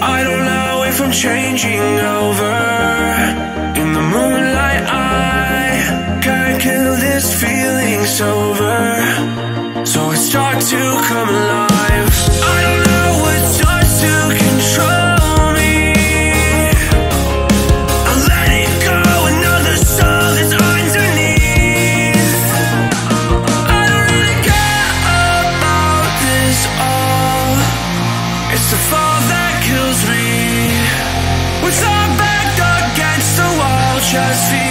I don't know if I'm changing over. In the moonlight I can't kill this feeling sober. So it starts to come alive. I don't know what starts to control It's a fire kills me. We're back against the wall, just feel.